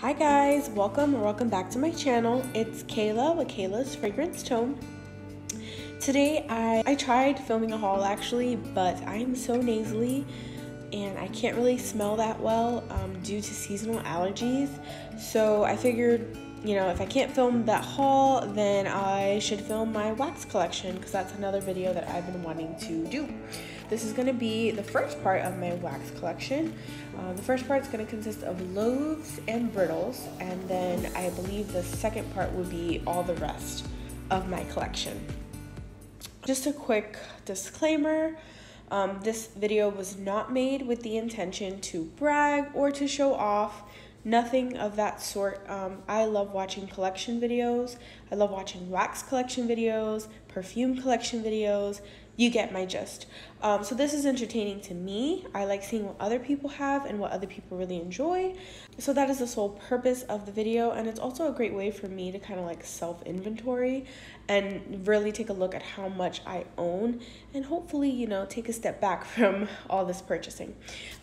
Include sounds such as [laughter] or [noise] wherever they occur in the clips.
Hi guys, welcome or welcome back to my channel. It's Kayla with Kayla's Fragranced Home. Today I, I tried filming a haul actually, but I am so nasally and I can't really smell that well um, due to seasonal allergies. So I figured, you know, if I can't film that haul, then I should film my wax collection because that's another video that I've been wanting to do. This is going to be the first part of my wax collection. Uh, the first part is going to consist of loaves and brittles, and then I believe the second part would be all the rest of my collection. Just a quick disclaimer. Um, this video was not made with the intention to brag or to show off nothing of that sort. Um, I love watching collection videos. I love watching wax collection videos, perfume collection videos, you get my gist. Um, so this is entertaining to me. I like seeing what other people have and what other people really enjoy. So that is the sole purpose of the video and it's also a great way for me to kind of like self-inventory and really take a look at how much I own and hopefully, you know, take a step back [laughs] from all this purchasing.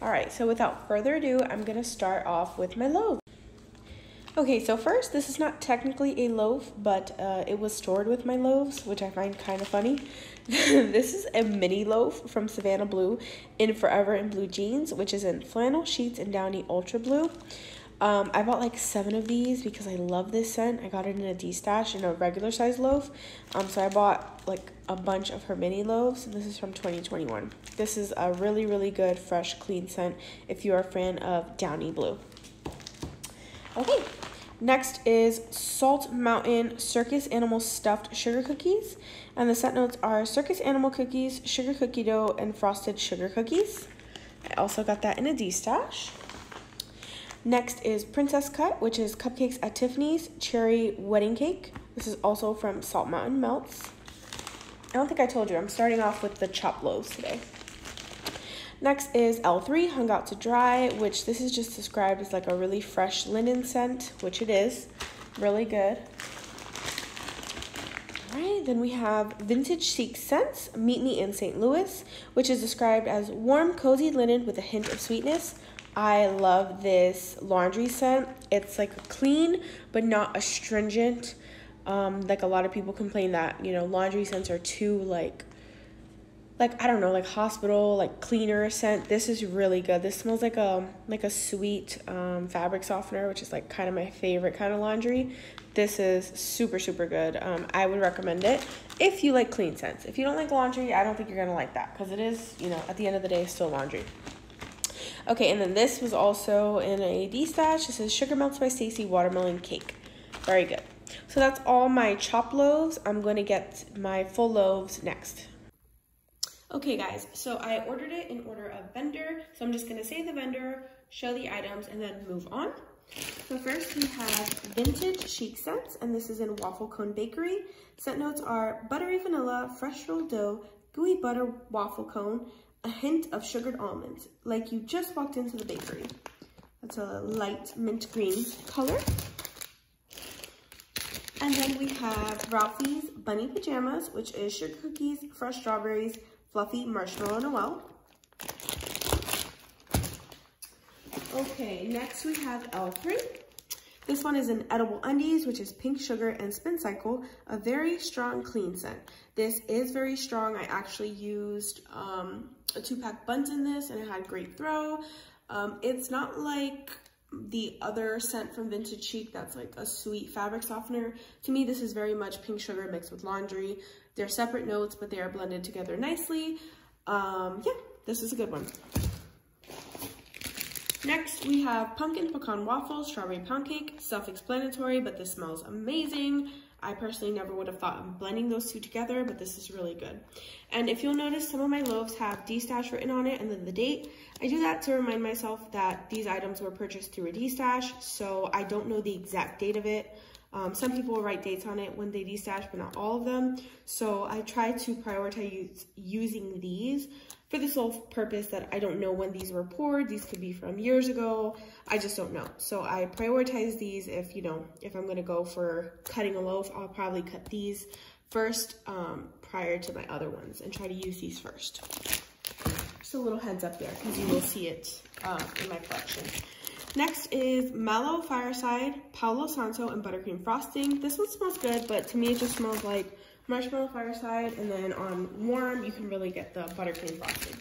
All right, so without further ado, I'm gonna start off with my loaves. Okay, so first, this is not technically a loaf, but uh, it was stored with my loaves, which I find kind of funny. [laughs] this is a mini loaf from Savannah Blue in Forever in Blue Jeans, which is in flannel sheets and downy ultra blue. Um, I bought like seven of these because I love this scent. I got it in a D-stash in a regular size loaf. Um, so I bought like a bunch of her mini loaves. This is from 2021. This is a really, really good, fresh, clean scent if you're a fan of downy blue. Okay, next is Salt Mountain Circus Animal Stuffed Sugar Cookies. And the scent notes are circus animal cookies, sugar cookie dough, and frosted sugar cookies. I also got that in a D-stash. Next is Princess Cut, which is cupcakes at Tiffany's cherry wedding cake. This is also from Salt Mountain Melts. I don't think I told you, I'm starting off with the chopped loaves today. Next is L3 Hung Out to Dry, which this is just described as like a really fresh linen scent, which it is. Really good. All right, then we have Vintage Chic Scents, Meet Me in St. Louis, which is described as warm, cozy linen with a hint of sweetness. I love this laundry scent. It's like clean, but not astringent. Um, like a lot of people complain that, you know, laundry scents are too like like I don't know, like hospital, like cleaner scent. This is really good. This smells like a like a sweet um, fabric softener, which is like kind of my favorite kind of laundry. This is super super good. Um, I would recommend it if you like clean scents. If you don't like laundry, I don't think you're gonna like that because it is, you know, at the end of the day, still laundry. Okay, and then this was also in a D stash. This is Sugar Melts by Stacy Watermelon Cake. Very good. So that's all my chop loaves. I'm going to get my full loaves next. Okay guys, so I ordered it in order of vendor. So I'm just gonna say the vendor, show the items, and then move on. So first we have Vintage Chic Scents, and this is in Waffle Cone Bakery. Scent notes are buttery vanilla, fresh rolled dough, gooey butter waffle cone, a hint of sugared almonds, like you just walked into the bakery. That's a light mint green color. And then we have Ralphie's Bunny Pajamas, which is sugar cookies, fresh strawberries, Fluffy Marshmallow Noel. Okay, next we have L3. This one is an Edible Undies, which is Pink Sugar and Spin Cycle, a very strong clean scent. This is very strong. I actually used um, a two-pack buns in this and it had great throw. Um, it's not like the other scent from Vintage Chic that's like a sweet fabric softener. To me, this is very much pink sugar mixed with laundry. They're separate notes, but they are blended together nicely. Um, yeah, this is a good one. Next, we have pumpkin pecan waffles, strawberry pound cake. Self-explanatory, but this smells amazing. I personally never would have thought of blending those two together, but this is really good. And if you'll notice, some of my loaves have D-stash written on it and then the date. I do that to remind myself that these items were purchased through a D-stash, so I don't know the exact date of it. Um, some people will write dates on it when they D-stash, but not all of them. So I try to prioritize using these for the sole purpose that I don't know when these were poured. These could be from years ago. I just don't know. So I prioritize these if, you know, if I'm gonna go for cutting a loaf, I'll probably cut these first um, prior to my other ones and try to use these first. Just a little heads up there because you will see it uh, in my collection. Next is Mallow Fireside, Palo Santo, and Buttercream Frosting. This one smells good, but to me it just smells like Marshmallow Fireside, and then on warm, you can really get the Buttercream Frosting.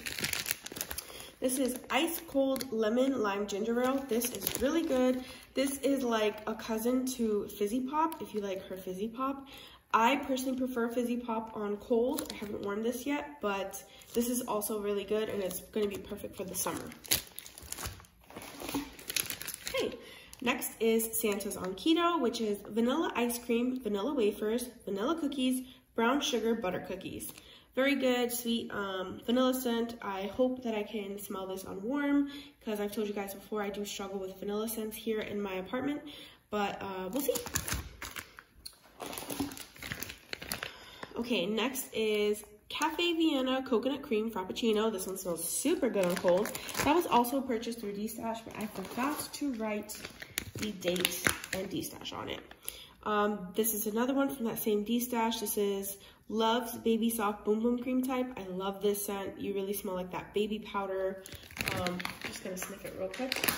This is Ice Cold Lemon Lime Ginger Ale. This is really good. This is like a cousin to Fizzy Pop, if you like her Fizzy Pop. I personally prefer Fizzy Pop on cold. I haven't warmed this yet, but this is also really good and it's gonna be perfect for the summer. Okay, next is Santa's on Keto, which is vanilla ice cream, vanilla wafers, vanilla cookies, brown sugar butter cookies. Very good, sweet um, vanilla scent. I hope that I can smell this on warm because I've told you guys before I do struggle with vanilla scents here in my apartment, but uh, we'll see. Okay, next is Cafe Vienna Coconut Cream Frappuccino. This one smells super good on cold. That was also purchased through D-Stash, but I forgot to write the date and D-Stash on it. Um, this is another one from that same D-Stash. This is Love's Baby Soft Boom Boom Cream type. I love this scent. You really smell like that baby powder. Um, just gonna sniff it real quick.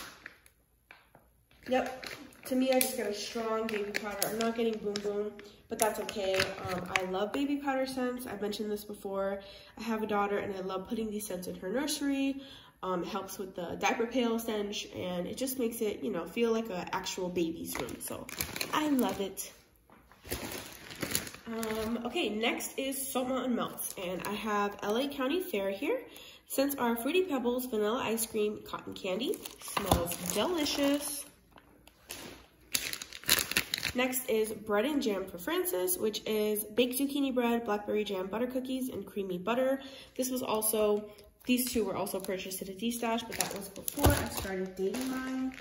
Yep, to me, I just got a strong baby powder. I'm not getting boom boom, but that's okay. Um, I love baby powder scents. I've mentioned this before. I have a daughter and I love putting these scents in her nursery. Um, helps with the diaper pail stench and it just makes it, you know, feel like an actual baby's room. So I love it. Um, okay, next is Salt Mountain Melts and I have LA County Fair here. Since our Fruity Pebbles Vanilla Ice Cream Cotton Candy smells delicious. Next is bread and jam for Francis, which is baked zucchini bread, blackberry jam butter cookies, and creamy butter. This was also, these two were also purchased at a D-Stash, but that was before I started dating mine.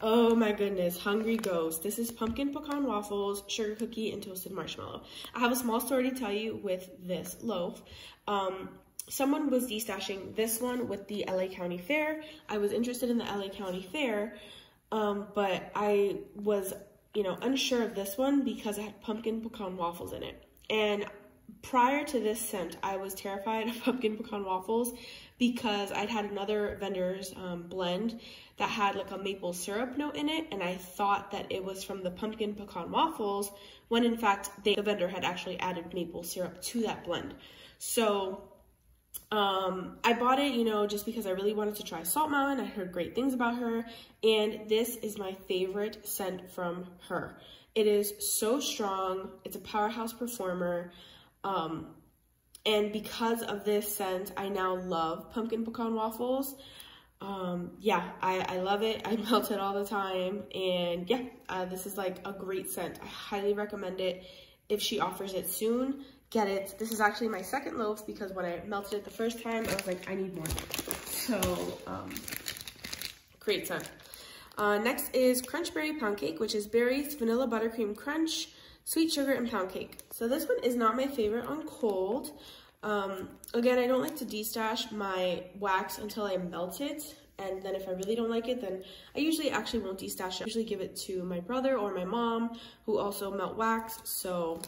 Oh my goodness, Hungry Ghost. This is pumpkin pecan waffles, sugar cookie, and toasted marshmallow. I have a small story to tell you with this loaf. Um, someone was destashing this one with the LA County Fair. I was interested in the LA County Fair, um, but I was, you know, unsure of this one because it had pumpkin pecan waffles in it. And prior to this scent, I was terrified of [laughs] pumpkin pecan waffles because I'd had another vendor's um, blend that had like a maple syrup note in it, and I thought that it was from the pumpkin pecan waffles, when in fact they, the vendor had actually added maple syrup to that blend. So um, I bought it, you know, just because I really wanted to try Salt Mountain. I heard great things about her, and this is my favorite scent from her. It is so strong. It's a powerhouse performer. Um, and because of this scent, I now love pumpkin pecan waffles. Um, yeah, I, I love it. I [laughs] melt it all the time. And yeah, uh, this is like a great scent. I highly recommend it. If she offers it soon, get it. This is actually my second loaf because when I melted it the first time, I was like, I need more. So, um, great scent. Uh, next is Crunch Berry Pound Cake, which is berries, vanilla buttercream crunch, sweet sugar, and pound cake. So this one is not my favorite on cold. Um, again, I don't like to destash my wax until I melt it. And then if I really don't like it, then I usually actually won't destash it. I usually give it to my brother or my mom, who also melt wax. So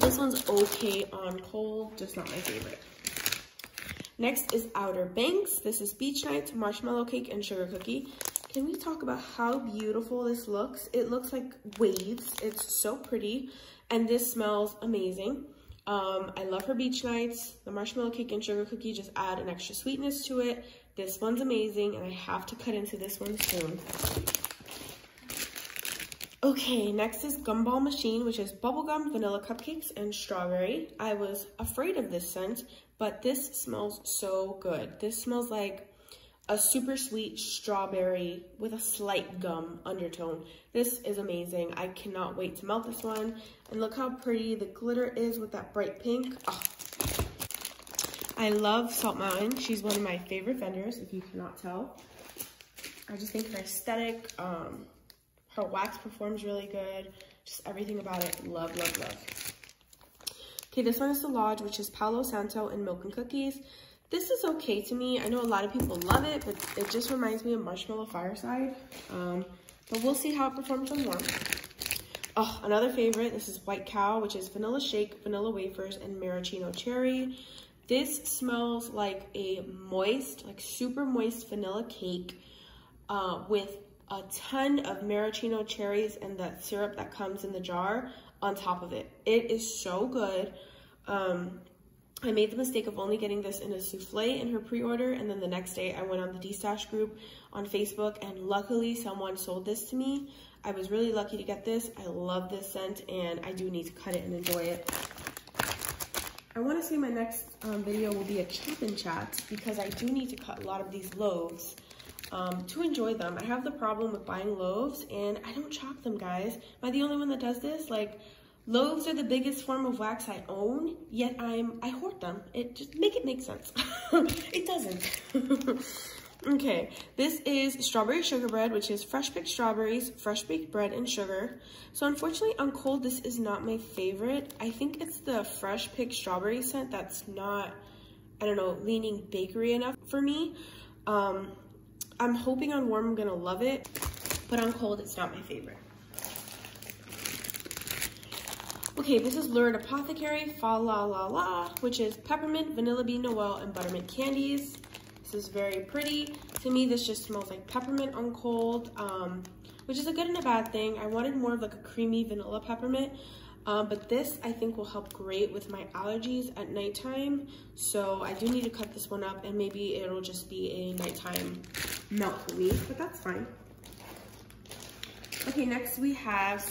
this one's okay on cold, just not my favorite. Next is Outer Banks. This is Beach Nights, Marshmallow Cake, and Sugar Cookie. Can we talk about how beautiful this looks? It looks like waves. It's so pretty. And this smells amazing. Um, I love her Beach Nights. The Marshmallow Cake and Sugar Cookie just add an extra sweetness to it. This one's amazing, and I have to cut into this one soon. Okay, next is Gumball Machine, which is bubblegum, vanilla cupcakes, and strawberry. I was afraid of this scent, but this smells so good. This smells like a super sweet strawberry with a slight gum undertone. This is amazing. I cannot wait to melt this one. And look how pretty the glitter is with that bright pink. Oh. I love Salt Mountain. She's one of my favorite vendors, if you cannot tell. I just think her aesthetic, um, her wax performs really good. Just everything about it. Love, love, love. Okay, this one is the Lodge, which is Palo Santo and Milk and Cookies. This is okay to me. I know a lot of people love it, but it just reminds me of Marshmallow Fireside. Um, but we'll see how it performs on warm. Oh, another favorite. This is White Cow, which is vanilla shake, vanilla wafers, and maraschino cherry. This smells like a moist, like super moist vanilla cake uh, with a ton of maraschino cherries and that syrup that comes in the jar on top of it. It is so good. Um, I made the mistake of only getting this in a souffle in her pre-order and then the next day I went on the D-Stash group on Facebook and luckily someone sold this to me. I was really lucky to get this. I love this scent and I do need to cut it and enjoy it. I want to say my next um, video will be a chop and chat because I do need to cut a lot of these loaves um, to enjoy them. I have the problem with buying loaves and I don't chop them, guys. Am I the only one that does this? Like, loaves are the biggest form of wax I own, yet I'm I hoard them. It just make it make sense. [laughs] it doesn't. [laughs] Okay, this is strawberry sugar bread, which is fresh picked strawberries, fresh baked bread, and sugar. So unfortunately, on cold, this is not my favorite. I think it's the fresh picked strawberry scent that's not, I don't know, leaning bakery enough for me. Um, I'm hoping on warm I'm gonna love it, but on cold, it's not my favorite. Okay, this is Lurid Apothecary Fa La La La, which is peppermint, vanilla bean noel, and buttermint candies. This is very pretty. To me, this just smells like peppermint on cold, um, which is a good and a bad thing. I wanted more of like a creamy vanilla peppermint, um, but this I think will help great with my allergies at nighttime. So I do need to cut this one up and maybe it'll just be a nighttime melt for but that's fine. Okay, next we have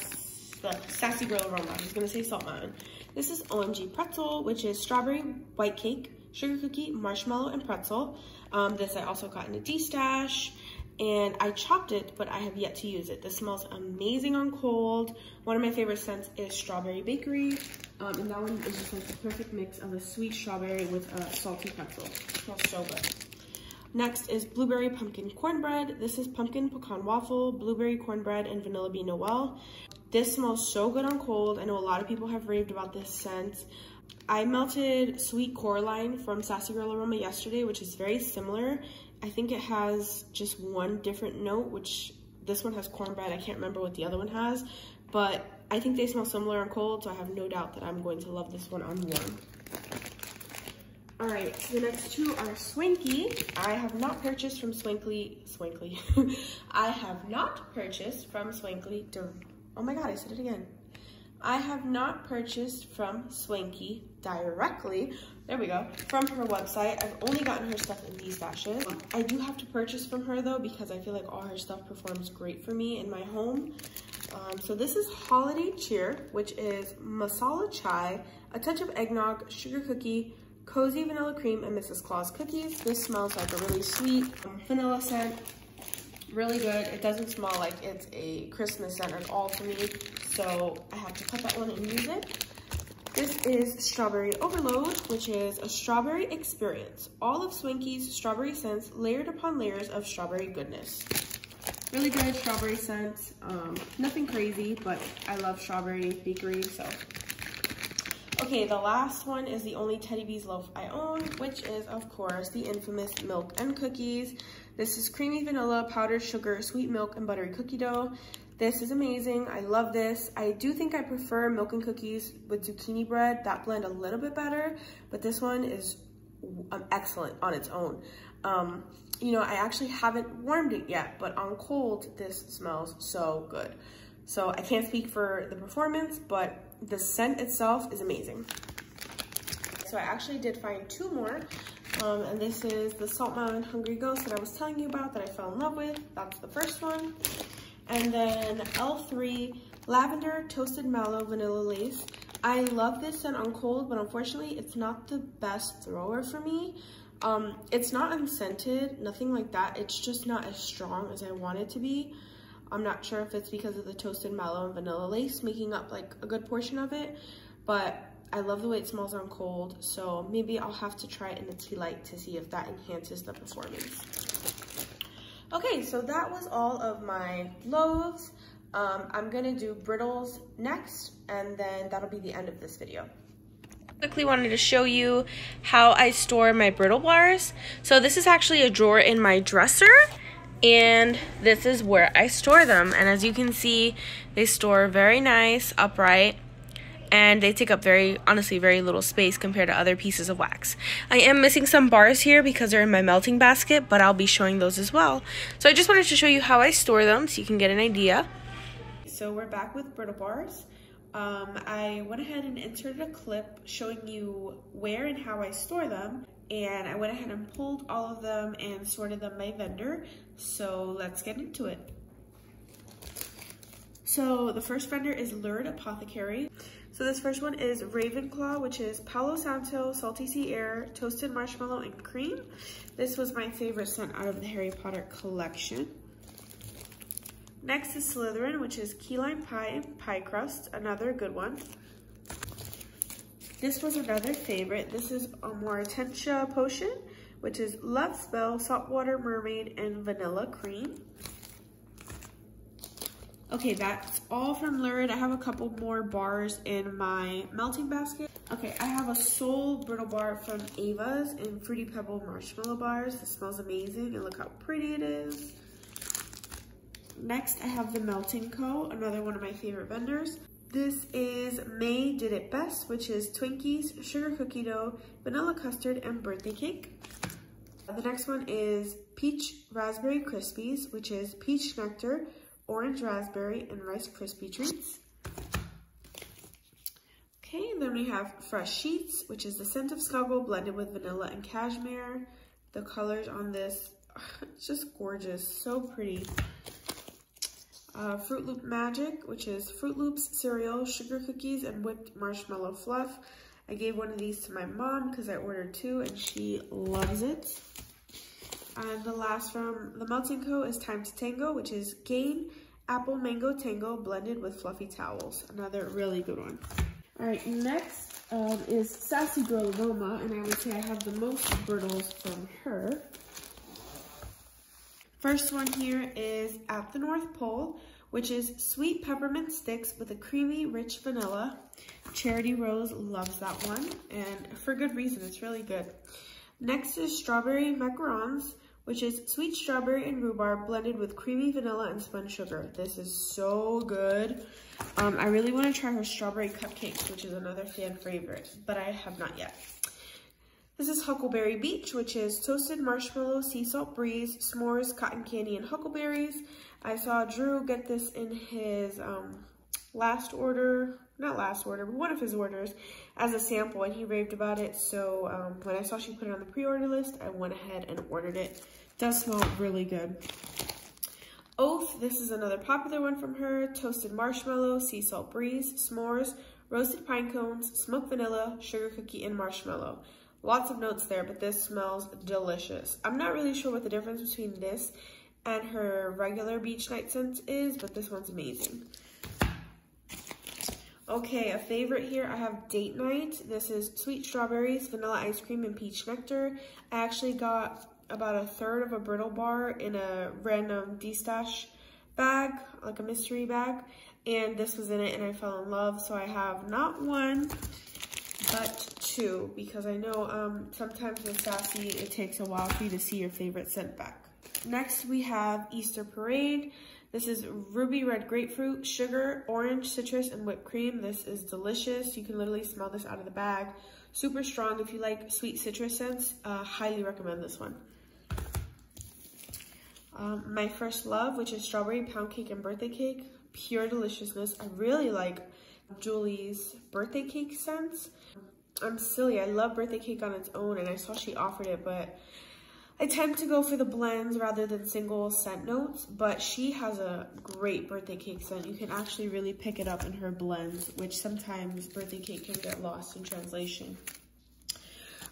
the Sassy Girl Aroma. I was gonna say Salt Mountain. This is OMG Pretzel, which is strawberry white cake, sugar cookie, marshmallow, and pretzel. Um, this I also got in a D-stash and I chopped it, but I have yet to use it. This smells amazing on cold. One of my favorite scents is Strawberry Bakery. Um, and that one is just like the perfect mix of a sweet strawberry with a salty pretzel. It smells so good. Next is Blueberry Pumpkin Cornbread. This is pumpkin pecan waffle, blueberry cornbread, and vanilla bean noel. This smells so good on cold. I know a lot of people have raved about this scent. I melted Sweet Coraline from Sassy Girl Aroma yesterday, which is very similar. I think it has just one different note, which this one has cornbread. I can't remember what the other one has, but I think they smell similar on cold, so I have no doubt that I'm going to love this one on warm. All right, so the next two are Swanky. I have not purchased from Swankly, Swankly. [laughs] I have not purchased from Swankly, oh my God, I said it again. I have not purchased from Swanky directly, there we go, from her website. I've only gotten her stuff in these dashes. I do have to purchase from her though because I feel like all her stuff performs great for me in my home. Um, so this is Holiday Cheer, which is masala chai, a touch of eggnog, sugar cookie, cozy vanilla cream, and Mrs. Claus cookies. This smells like a really sweet um, vanilla scent really good. It doesn't smell like it's a Christmas scent at all for me, so I have to cut that one and use it. This is Strawberry Overload, which is a strawberry experience. All of Swanky's strawberry scents layered upon layers of strawberry goodness. Really good strawberry scent. Um, nothing crazy, but I love strawberry bakery, so. Okay, the last one is the only Teddy Bees loaf I own, which is, of course, the infamous milk and cookies. This is creamy vanilla, powdered sugar, sweet milk, and buttery cookie dough. This is amazing. I love this. I do think I prefer milk and cookies with zucchini bread. That blend a little bit better, but this one is um, excellent on its own. Um, you know, I actually haven't warmed it yet, but on cold, this smells so good. So I can't speak for the performance, but the scent itself is amazing. So I actually did find two more. Um, and this is the Salt Mountain Hungry Ghost that I was telling you about that I fell in love with. That's the first one. And then L3 Lavender Toasted Mallow Vanilla Lace. I love this scent on cold, but unfortunately it's not the best thrower for me. Um, it's not unscented, nothing like that. It's just not as strong as I want it to be. I'm not sure if it's because of the toasted mallow and vanilla lace making up like a good portion of it, but I love the way it smells on cold, so maybe I'll have to try it in a tea light to see if that enhances the performance. Okay, so that was all of my loaves. Um, I'm gonna do brittles next, and then that'll be the end of this video quickly wanted to show you how I store my brittle bars. So this is actually a drawer in my dresser and this is where I store them. And as you can see, they store very nice, upright. And they take up very, honestly, very little space compared to other pieces of wax. I am missing some bars here because they're in my melting basket, but I'll be showing those as well. So I just wanted to show you how I store them so you can get an idea. So we're back with brittle bars. Um, I went ahead and inserted a clip showing you where and how I store them and I went ahead and pulled all of them and sorted them by vendor. So let's get into it. So the first vendor is Lurid Apothecary. So this first one is Ravenclaw, which is Palo Santo, Salty Sea Air, Toasted Marshmallow, and Cream. This was my favorite scent out of the Harry Potter collection. Next is Slytherin, which is Key Lime Pie and Pie Crust, another good one. This was another favorite. This is a Hortensia Potion, which is Love Spell, Saltwater Mermaid, and Vanilla Cream. Okay, that's all from Lurid. I have a couple more bars in my melting basket. Okay, I have a Soul Brittle Bar from Ava's and Fruity Pebble Marshmallow Bars. This smells amazing and look how pretty it is. Next, I have the Melting Co., another one of my favorite vendors. This is May Did It Best, which is Twinkies, sugar cookie dough, vanilla custard, and birthday cake. The next one is Peach Raspberry Krispies, which is peach nectar, orange raspberry, and Rice Krispie treats. Okay, and then we have Fresh Sheets, which is the scent of snuggle blended with vanilla and cashmere. The colors on this, [laughs] it's just gorgeous, so pretty uh, Fruit Loop Magic, which is Fruit Loops cereal, sugar cookies, and whipped marshmallow fluff. I gave one of these to my mom because I ordered two and she loves it. And the last from the Melting Co. is Time to Tango, which is Gain Apple Mango Tango blended with fluffy towels. Another really good one. All right, next um, is Sassy Girl Aroma, and I would say I have the most brittles from her. First one here is At the North Pole, which is sweet peppermint sticks with a creamy, rich vanilla. Charity Rose loves that one, and for good reason, it's really good. Next is Strawberry Macarons, which is sweet strawberry and rhubarb blended with creamy vanilla and spun sugar. This is so good. Um, I really want to try her strawberry cupcakes, which is another fan favorite, but I have not yet. This is Huckleberry Beach, which is toasted marshmallow, sea salt breeze, s'mores, cotton candy, and huckleberries. I saw Drew get this in his um, last order, not last order, but one of his orders as a sample, and he raved about it. So um, when I saw she put it on the pre-order list, I went ahead and ordered it. it. Does smell really good. Oath, this is another popular one from her. Toasted marshmallow, sea salt breeze, s'mores, roasted pine cones, smoked vanilla, sugar cookie, and marshmallow. Lots of notes there, but this smells delicious. I'm not really sure what the difference between this and her regular beach night scent is, but this one's amazing. Okay, a favorite here, I have Date Night. This is sweet strawberries, vanilla ice cream, and peach nectar. I actually got about a third of a brittle bar in a random D-stash bag, like a mystery bag, and this was in it and I fell in love. So I have not one, but two, because I know um, sometimes with Sassy, it takes a while for you to see your favorite scent back. Next, we have Easter Parade. This is ruby red grapefruit, sugar, orange, citrus, and whipped cream. This is delicious. You can literally smell this out of the bag. Super strong. If you like sweet citrus scents, uh, highly recommend this one. Um, my first love, which is strawberry pound cake and birthday cake. Pure deliciousness. I really like Julie's birthday cake scents. I'm silly. I love birthday cake on its own, and I saw she offered it, but I tend to go for the blends rather than single scent notes, but she has a great birthday cake scent. You can actually really pick it up in her blends, which sometimes birthday cake can get lost in translation.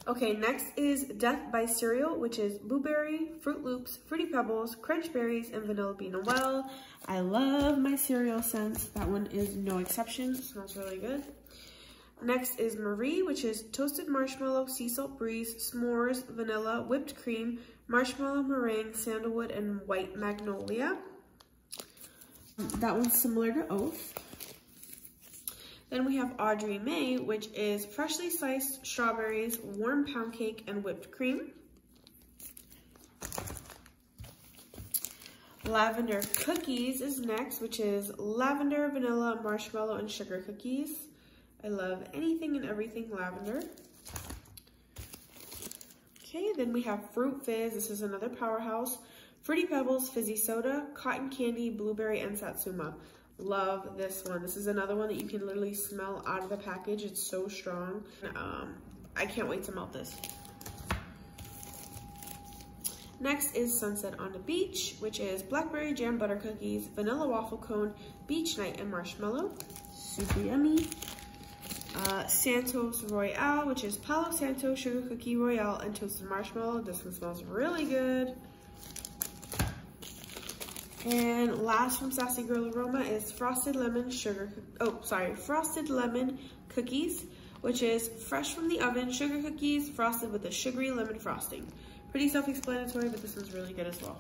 Okay, next is Death by Cereal, which is blueberry, Fruit Loops, Fruity Pebbles, Crunch Berries, and Vanilla Bean Noel. I love my cereal scents. That one is no exception. It smells really good. Next is Marie, which is toasted marshmallow, sea salt breeze, s'mores, vanilla, whipped cream, marshmallow meringue, sandalwood, and white magnolia. That one's similar to Oath. Then we have Audrey May, which is freshly sliced strawberries, warm pound cake, and whipped cream. Lavender Cookies is next, which is lavender, vanilla, marshmallow, and sugar cookies. I love anything and everything lavender. Okay, then we have Fruit Fizz. This is another powerhouse. Fruity Pebbles, Fizzy Soda, Cotton Candy, Blueberry, and Satsuma. Love this one. This is another one that you can literally smell out of the package. It's so strong. Um, I can't wait to melt this. Next is Sunset on the Beach, which is blackberry jam butter cookies, vanilla waffle cone, beach night, and marshmallow. Super yummy. Uh, Santos Royale, which is Palo Santo Sugar Cookie Royale and Toasted Marshmallow. This one smells really good. And last from Sassy Girl Aroma is Frosted Lemon Sugar, oh, sorry, Frosted Lemon Cookies, which is fresh from the oven, sugar cookies frosted with a sugary lemon frosting. Pretty self-explanatory, but this one's really good as well.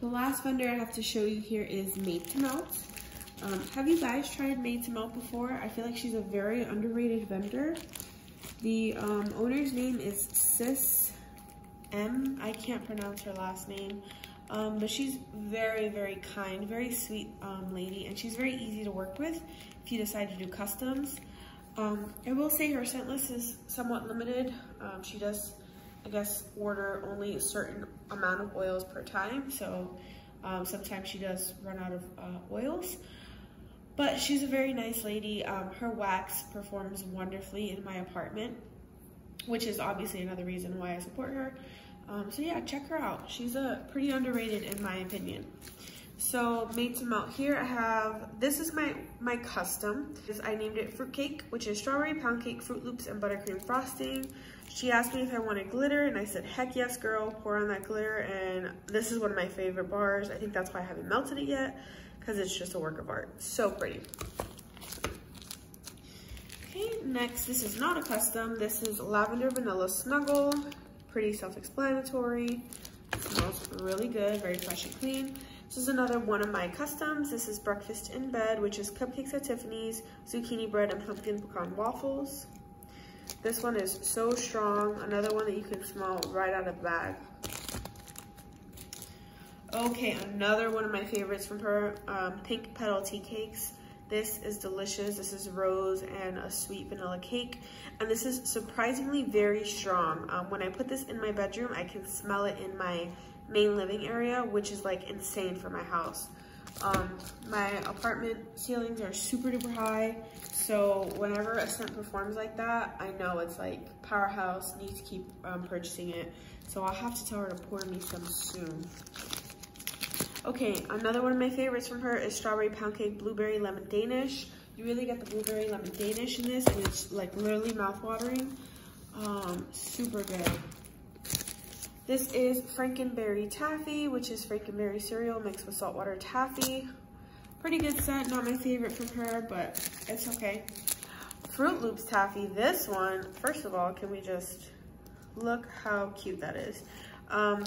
The last vendor I have to show you here is Made to Melt. Um, have you guys tried Made to Melt before? I feel like she's a very underrated vendor. The um, owner's name is Sis M. I can't pronounce her last name. Um, but she's very, very kind, very sweet um, lady, and she's very easy to work with if you decide to do customs. Um, I will say her scent list is somewhat limited. Um, she does, I guess, order only a certain amount of oils per time, so sometimes she does run out of uh, oils. But she's a very nice lady. Um, her wax performs wonderfully in my apartment, which is obviously another reason why I support her. Um, so yeah, check her out. She's a pretty underrated in my opinion. So made to melt here, I have, this is my, my custom. I named it Fruitcake, which is strawberry pound cake, Fruit Loops, and buttercream frosting. She asked me if I wanted glitter, and I said, heck yes, girl, pour on that glitter. And this is one of my favorite bars. I think that's why I haven't melted it yet, because it's just a work of art. So pretty. Okay, next, this is not a custom. This is Lavender Vanilla Snuggle pretty self-explanatory. Smells really good, very fresh and clean. This is another one of my customs. This is Breakfast in Bed, which is cupcakes at Tiffany's, zucchini bread, and pumpkin pecan waffles. This one is so strong. Another one that you can smell right out of the bag. Okay, another one of my favorites from her, um, Pink Petal Tea Cakes. This is delicious. This is rose and a sweet vanilla cake. And this is surprisingly very strong. Um, when I put this in my bedroom, I can smell it in my main living area, which is like insane for my house. Um, my apartment ceilings are super duper high. So whenever a scent performs like that, I know it's like powerhouse, need to keep um, purchasing it. So I'll have to tell her to pour me some soon. Okay, another one of my favorites from her is Strawberry Pound Cake Blueberry Lemon Danish. You really get the Blueberry Lemon Danish in this, and it's like literally mouth-watering. Um, super good. This is Frankenberry Taffy, which is Frankenberry cereal mixed with saltwater taffy. Pretty good scent, not my favorite from her, but it's okay. Fruit Loops Taffy, this one, first of all, can we just look how cute that is. Um,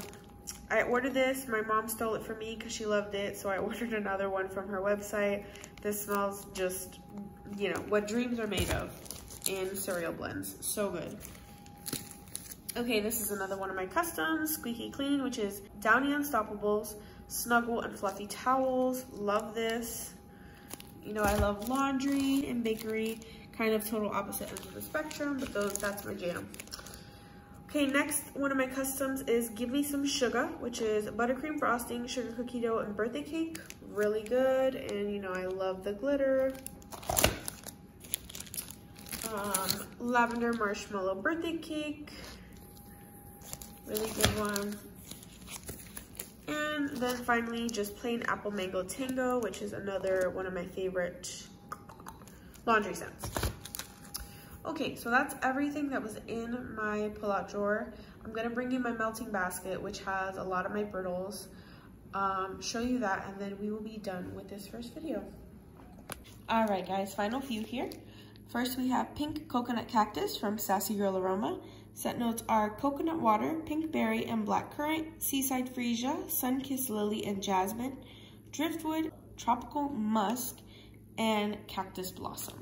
I ordered this. My mom stole it from me because she loved it. So I [laughs] ordered another one from her website. This smells just, you know, what dreams are made of in cereal blends. So good. Okay, this is another one of my customs, Squeaky Clean, which is Downy Unstoppables, Snuggle and Fluffy Towels. Love this. You know, I love laundry and bakery, kind of total opposite ends of the spectrum, but those that's my jam. Okay, next one of my customs is Give Me Some Sugar, which is buttercream frosting, sugar cookie dough, and birthday cake. Really good, and you know I love the glitter. Um, lavender marshmallow birthday cake. Really good one. And then finally, just plain apple mango tango, which is another one of my favorite laundry scents. Okay, so that's everything that was in my pull-out drawer. I'm gonna bring you my melting basket, which has a lot of my brittles. Um, show you that, and then we will be done with this first video. All right, guys, final few here. First, we have Pink Coconut Cactus from Sassy Girl Aroma. Scent notes are coconut water, pink berry, and black currant, seaside freesia, sun-kissed lily and jasmine, driftwood, tropical musk, and cactus blossom.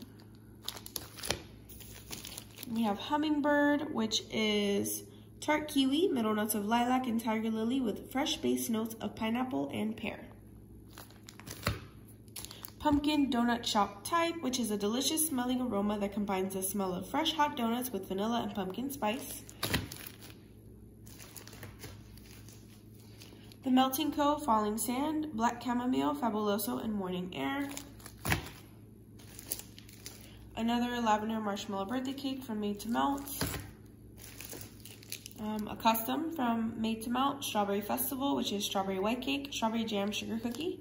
We have Hummingbird, which is tart kiwi, middle notes of lilac and tiger lily with fresh base notes of pineapple and pear. pumpkin donut shop type, which is a delicious smelling aroma that combines the smell of fresh hot donuts with vanilla and pumpkin spice. The Melting Co. Falling Sand, Black Chamomile, Fabuloso, and Morning Air. Another Lavender Marshmallow Birthday Cake from Made to Melt. Um, a custom from Made to Melt, Strawberry Festival, which is Strawberry White Cake, Strawberry Jam Sugar Cookie.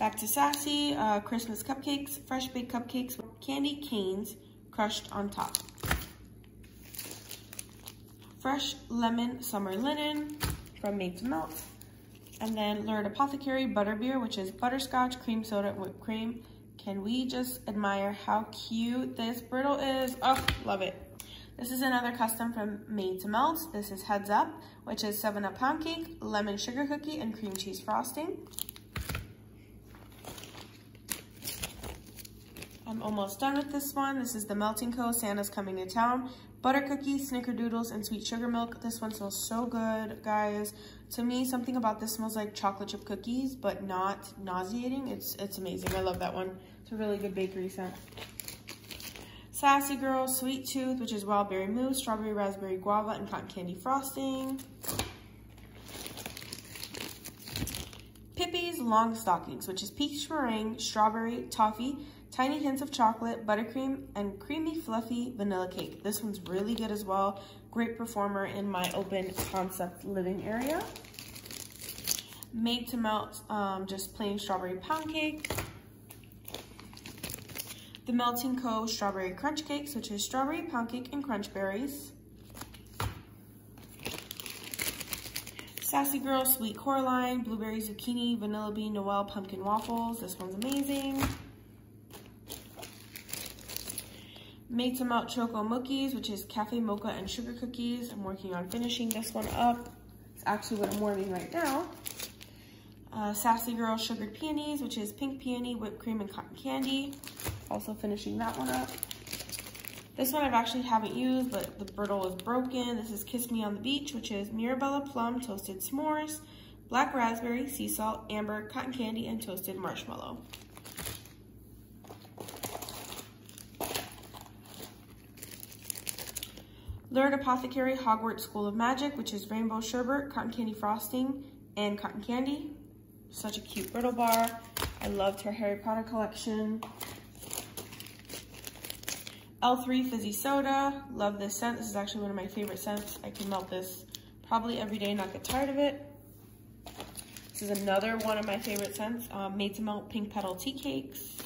Back to Sassy, uh, Christmas Cupcakes, Fresh Baked Cupcakes with candy canes crushed on top. Fresh Lemon Summer Linen from Made to Melt. And then Lurid Apothecary Butterbeer, which is butterscotch, cream soda, whipped cream. Can we just admire how cute this brittle is? Oh, love it. This is another custom from Made to Melt. This is Heads Up, which is 7-Up Pound Cake, Lemon Sugar Cookie, and Cream Cheese Frosting. I'm almost done with this one. This is the Melting Co. Santa's Coming to Town butter cookies, snickerdoodles, and sweet sugar milk. This one smells so good, guys. To me, something about this smells like chocolate chip cookies, but not nauseating. It's, it's amazing. I love that one. It's a really good bakery scent. Sassy Girl Sweet Tooth, which is wild berry mousse, strawberry, raspberry, guava, and cotton candy frosting. Pippi's Long Stockings, which is peach meringue, strawberry, toffee, tiny hints of chocolate, buttercream, and creamy fluffy vanilla cake. This one's really good as well. Great performer in my open concept living area. Made to melt um, just plain strawberry pound cake. The Melting Co. Strawberry Crunch Cakes, which is strawberry pound cake and crunch berries. Sassy Girl Sweet Coraline, Blueberry Zucchini, Vanilla Bean Noel Pumpkin Waffles. This one's amazing. Made some Melt Choco Mookies, which is cafe mocha and sugar cookies. I'm working on finishing this one up. It's actually what I'm warming right now. Uh, Sassy Girl Sugared Peonies, which is pink peony, whipped cream, and cotton candy. Also finishing that one up. This one I've actually haven't used, but the brittle is broken. This is Kiss Me on the Beach, which is Mirabella Plum Toasted S'mores, Black Raspberry, Sea Salt, Amber, Cotton Candy, and Toasted Marshmallow. Lurid Apothecary Hogwarts School of Magic, which is rainbow sherbet, cotton candy frosting, and cotton candy. Such a cute brittle bar. I loved her Harry Potter collection. L3 Fizzy Soda. Love this scent. This is actually one of my favorite scents. I can melt this probably every day, not get tired of it. This is another one of my favorite scents. Um, made to melt pink petal tea cakes.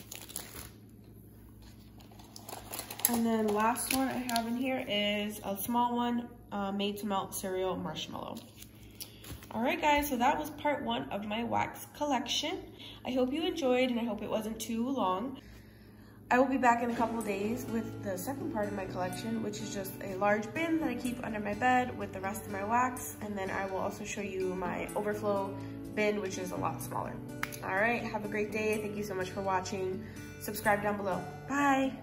And then last one I have in here is a small one, uh, made to melt cereal marshmallow. All right, guys, so that was part one of my wax collection. I hope you enjoyed and I hope it wasn't too long. I will be back in a couple days with the second part of my collection, which is just a large bin that I keep under my bed with the rest of my wax. And then I will also show you my overflow bin, which is a lot smaller. All right, have a great day. Thank you so much for watching. Subscribe down below. Bye.